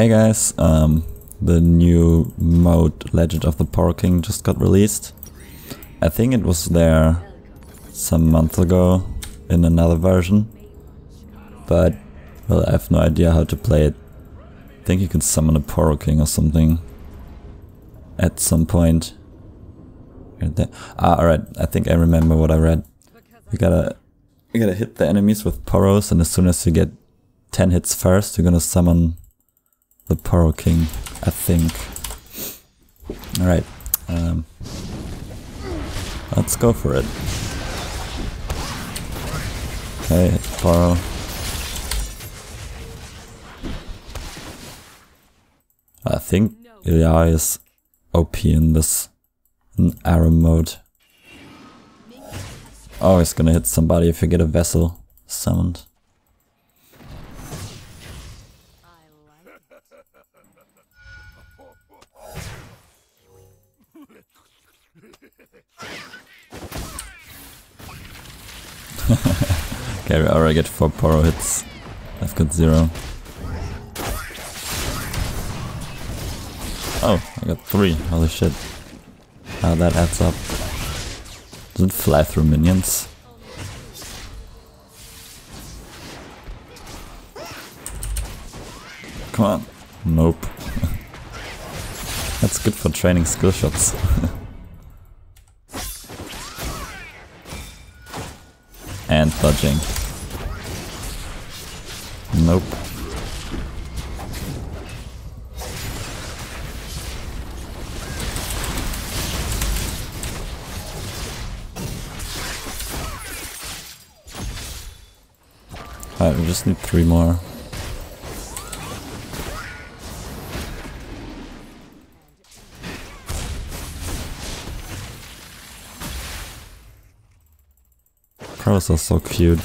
Hey guys, um, the new mode Legend of the Poro King just got released. I think it was there some months ago in another version, but well, I have no idea how to play it. I think you can summon a Poro King or something at some point. Ah, alright, I think I remember what I read. You gotta, you gotta hit the enemies with Poros and as soon as you get 10 hits first, you're gonna summon the Poro King, I think. Alright, um, let's go for it. Hit Poro. I think Ilya is OP in this in ARAM mode. Oh, he's gonna hit somebody if you get a vessel summoned. Okay, we already get 4 Poro hits. I've got 0. Oh, I got 3. Holy shit. How that adds up. Does it fly through minions? Come on. Nope. That's good for training skill shots. and dodging. Nope. Alright, we just need three more. Poros are so cute.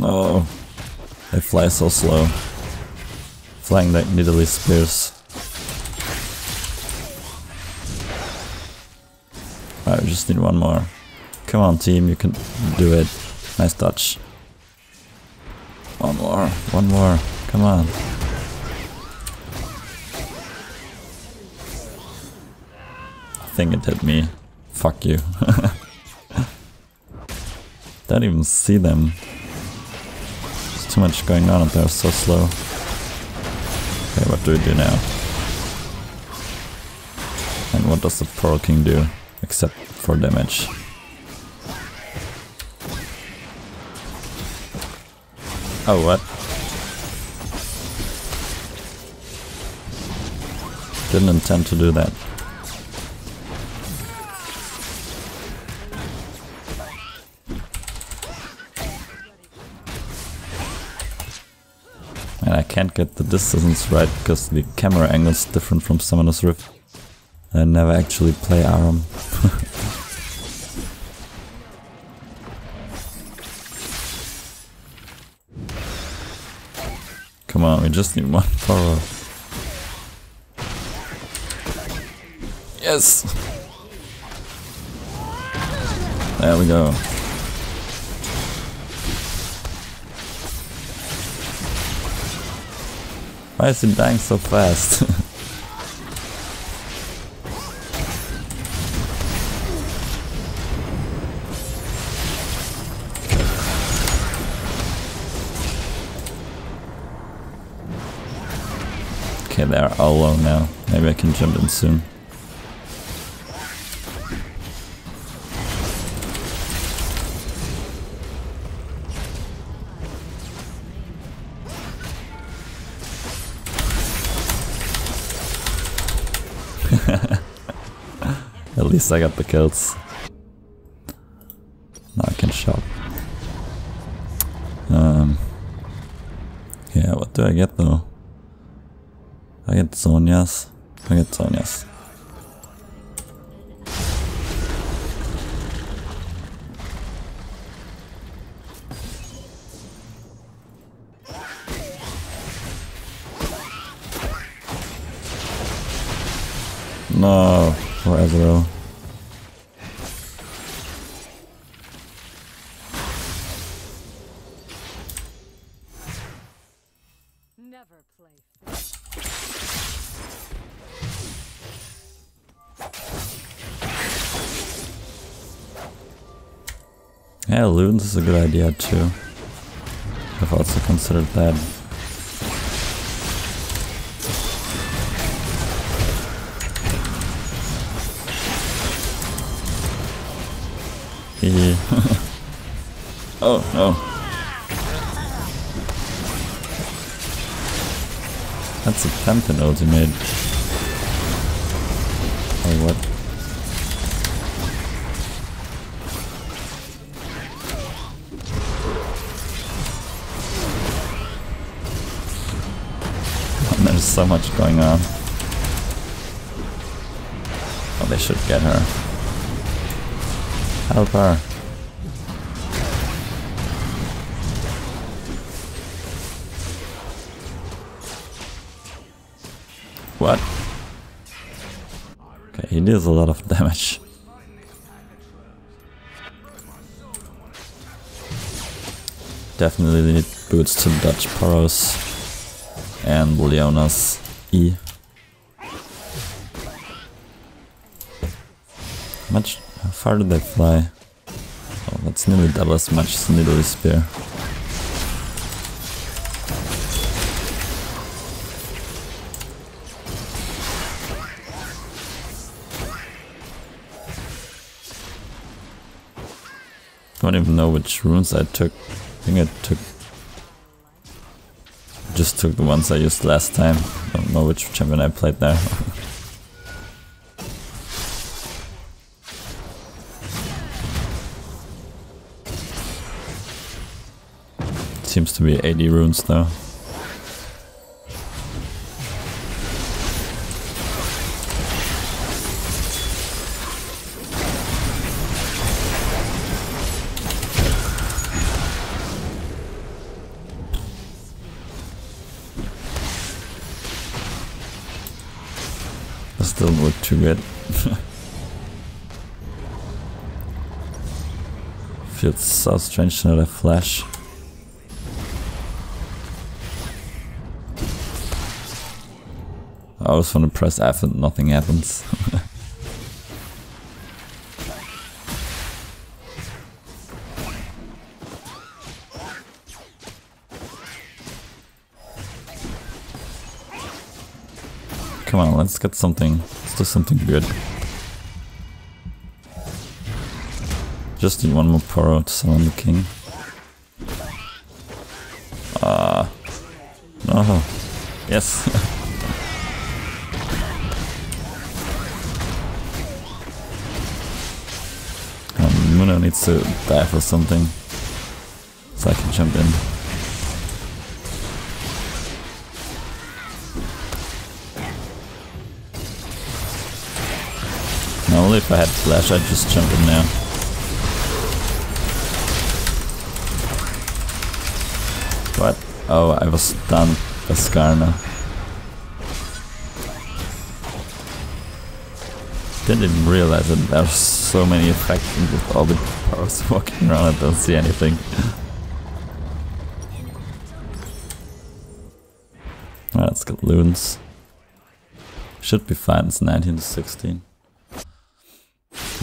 Oh, no. They fly so slow. Flying like Nidalee spears. Alright, we just need one more. Come on team, you can do it. Nice touch. One more, one more, come on. I think it hit me. Fuck you. Don't even see them. Much going on and they're so slow. Okay, what do we do now? And what does the Poro King do? Except for damage. Oh, what? Didn't intend to do that. Get the distance right because the camera angle is different from Summoner's Rift. I never actually play ARAM. Come on, we just need one Poro. Yes! There we go. Why is he dying so fast? okay, they're all low now. Maybe I can jump in soon. Least I got the kills. Now I can shop. Um, yeah, what do I get though? I get Zhonya's. I get Zhonya's. No, for Ezreal. Yeah, loons is a good idea too. I've also considered that. Hehe. oh no. That's a Tempin ultimate. So much going on. Oh, they should get her. Help her. What? Okay, he deals a lot of damage. Definitely need boots to dodge Poros and Leona's E. Much how far they fly? Oh, that's nearly double as much as Nidalee Spear. I don't even know which runes I took. I think I took just took the ones I used last time. Don't know which champion I played there. Seems to be AD runes though. Too good. Feels so strange to not have flash. I always want to press F and nothing happens. Come on, let's get something. Let's do something good. Just need one more Poro to summon the king. Ah. no. Yes. um, Mundo needs to die for something. So I can jump in. Now, only if I had flash, I'd just jump in there. What? Oh, I was stunned by Skarner. Didn't even realize that there's so many effects with all the Poros walking around I don't see anything. Let's get loons. Should be fine, it's 19 to 16.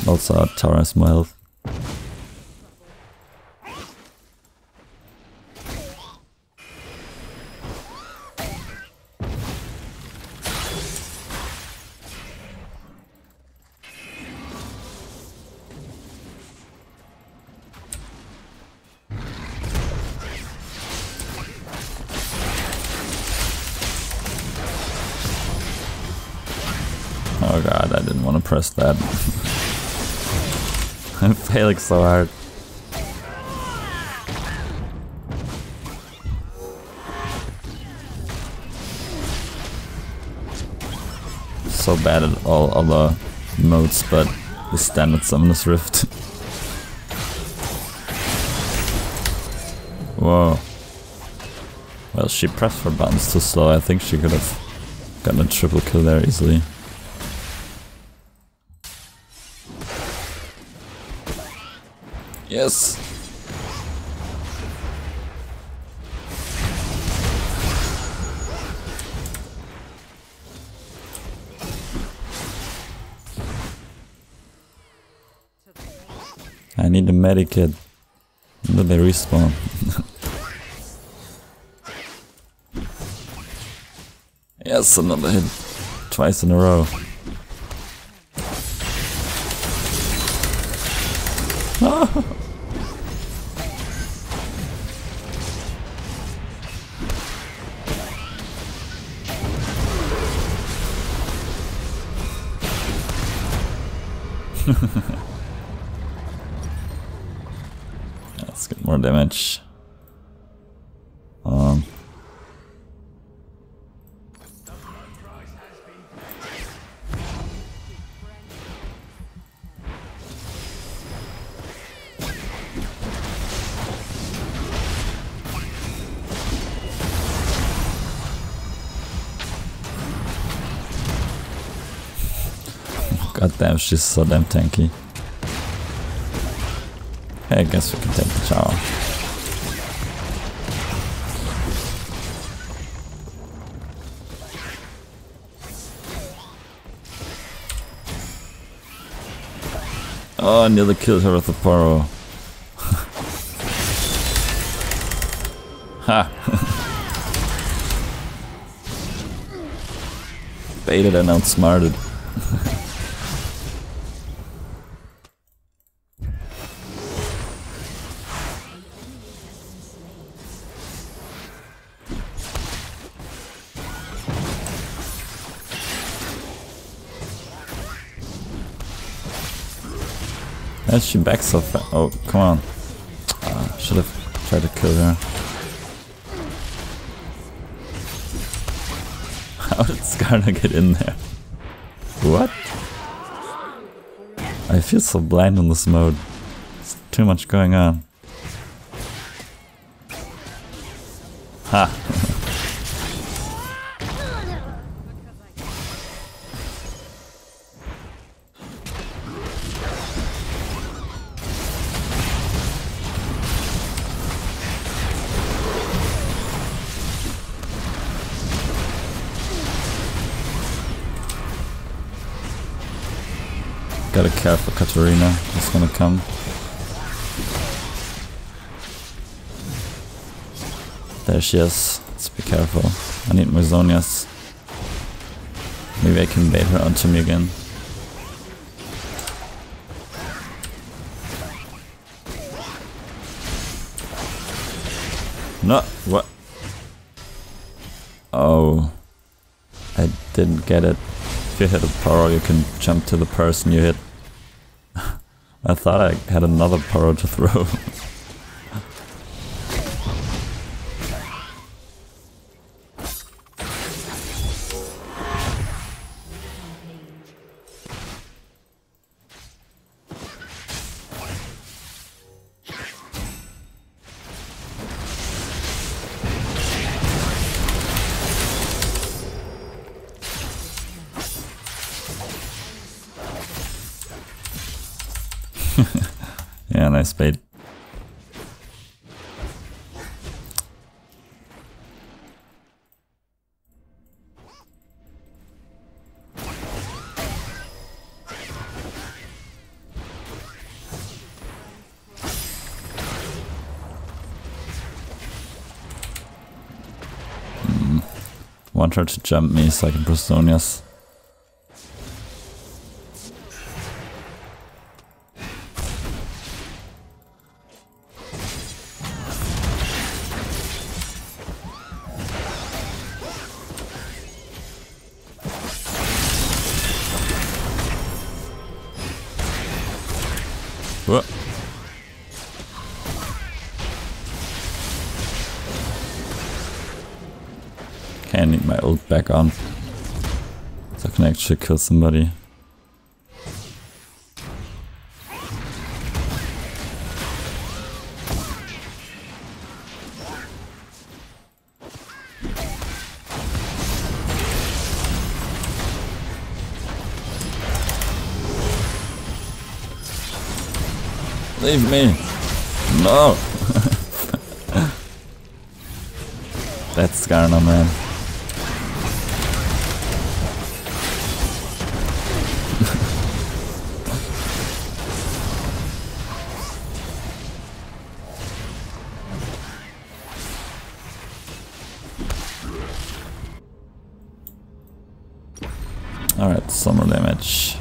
Also, tower has more health. Oh god, I didn't want to press that. I'm failing so hard. So bad at all other modes, but the standard Summoner's Rift. Whoa. Well, she pressed her buttons too slow. I think she could have gotten a triple kill there easily. Yes. I need a medikit. Then they respawn. yes, another hit. Twice in a row. Let's get more damage. Damn, she's so damn tanky. I guess we can take the tower. Oh, I nearly killed her with the Poro. ha! Baited and outsmarted. And she back so fast. Oh, come on. Uh, should have tried to kill her. How did Skarner get in there? What? I feel so blind in this mode. There's too much going on. Ha! Care for Katarina. It's gonna come. There she is. Let's be careful. I need more Zhonya's. Maybe I can bait her onto me again. No, what? Oh. I didn't get it. If you hit a Poro, you can jump to the person you hit. I thought I had another Poro to throw. yeah, nice bait. Hmm. Want her to jump me so I can Whoa. Okay, I need my ult back on. So I can actually kill somebody. Leave me. No. That's Garna, man. Alright, summer damage.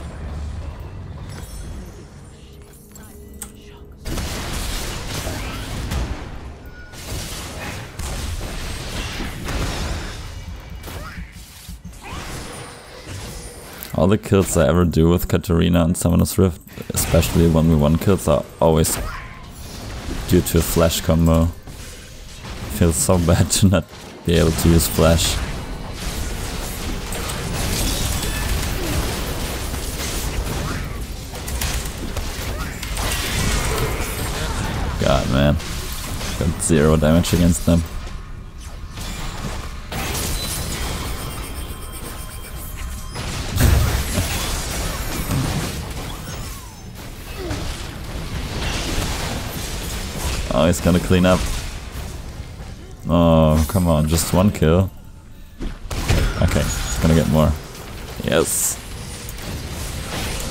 All the kills I ever do with Katarina and Summoner's Rift, especially 1v1 kills, are always due to a flash combo. Feels so bad to not be able to use flash. God man. Got zero damage against them. Oh, he's gonna clean up. Oh, come on, just one kill. Okay, he's gonna get more. Yes.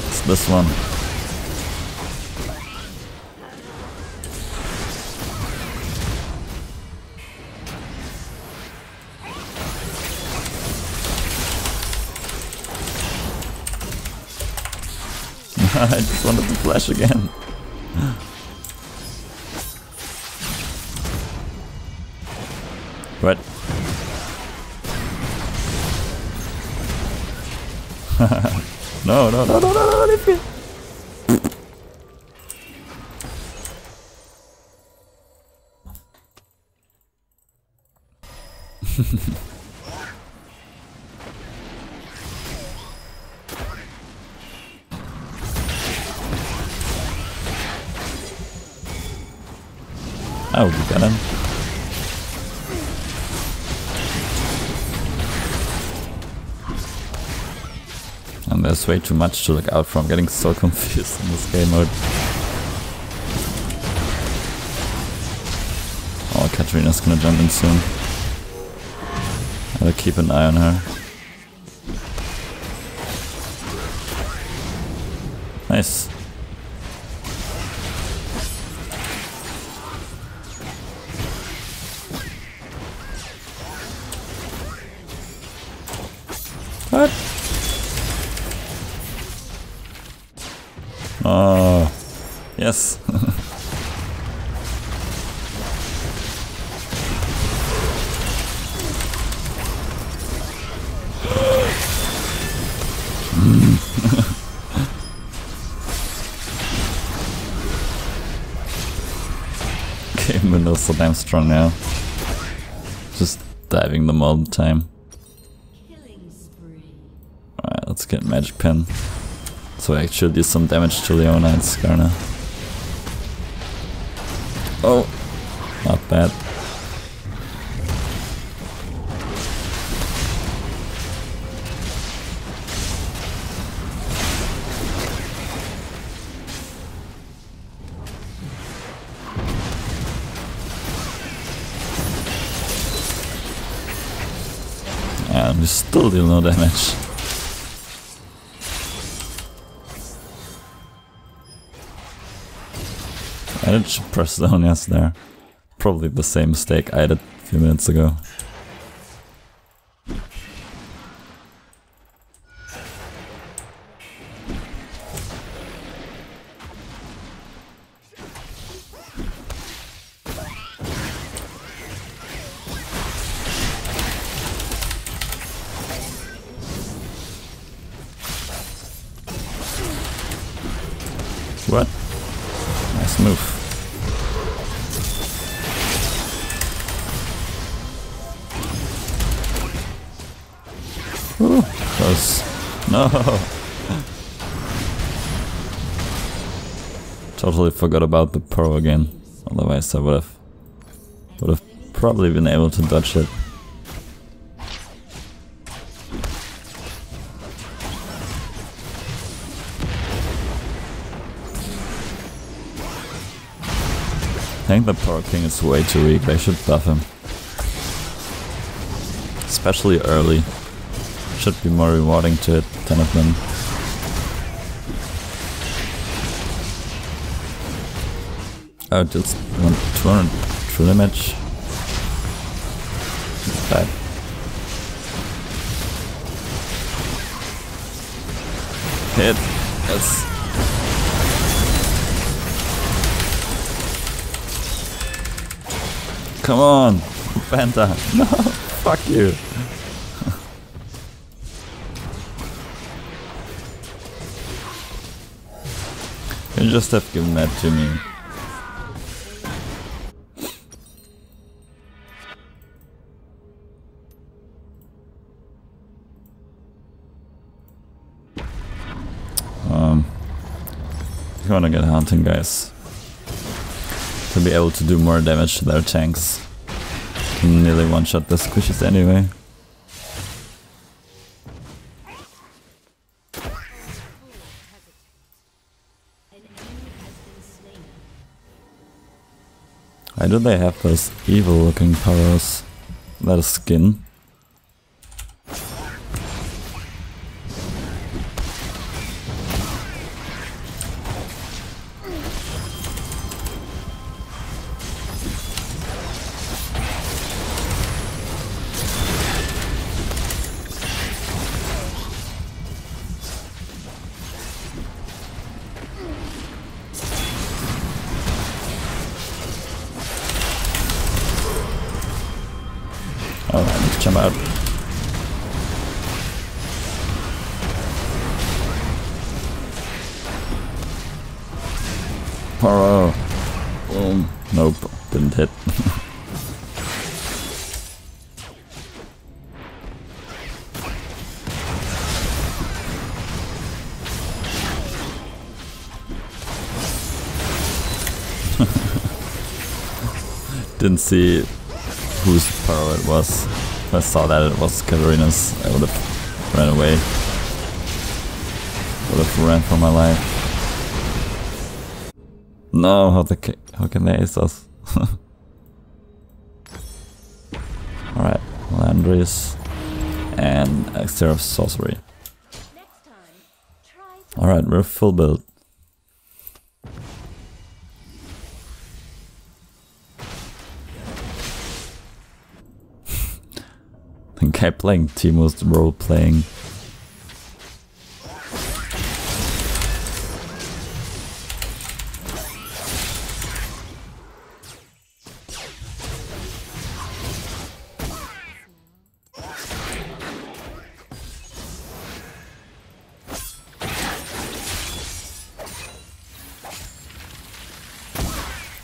It's this one. I just wanted to flash again. What? no, no, no, no, no, no, leave me. Oh, we got him. There's way too much to look out for. I'm getting so confused in this game mode. Oh, Katarina's gonna jump in soon. I'll keep an eye on her. Nice. Strong now. Just diving them all the time. Alright, let's get Magic Pen. So I actually do some damage to Leona and Skarner. Oh, not bad. Still deal no damage. I did press down yes there. Probably the same mistake I did a few minutes ago. Forgot about the Poro again. Otherwise I would have would have probably been able to dodge it. I think the Poro King is way too weak, they should buff him. Especially early. Should be more rewarding to hit 10 of them. Oh, just one 200 true damage. Bad. Hit. Yes. Come on, Penta. No, fuck you. you just have given that to me. Wanna get hunting, guys, to be able to do more damage to their tanks, nearly one-shot the squishes anyway. Why do they have those evil looking Poros? That is skin. Didn't see whose Poro it was. If I saw that it was Katarina's, I would have ran away. Would have ran for my life. No, how the how can they ace us? Alright, Liandry's and Xerath Sorcery. Next time, try Alright, we're full build. Guy playing Teemo's role playing.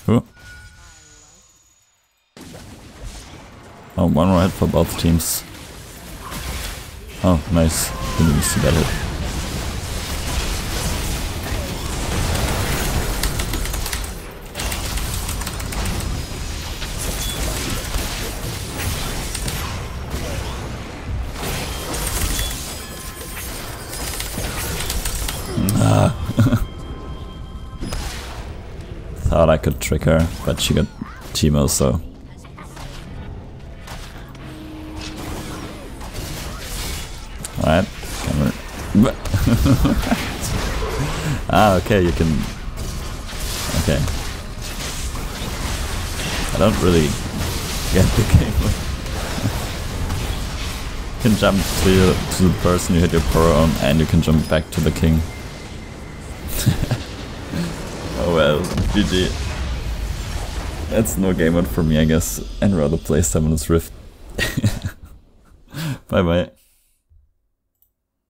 Who? Oh, one more for both teams. Oh, nice. Didn't even see that hit. Ah. Thought I could trick her, but she got Teemo, so ah, okay, you can... Okay. I don't really get the game. you can jump to, your, to the person you hit your Poro on and you can jump back to the king. oh well, GG. That's no game mode for me, I guess. I'd rather play Summoner's Rift. bye bye.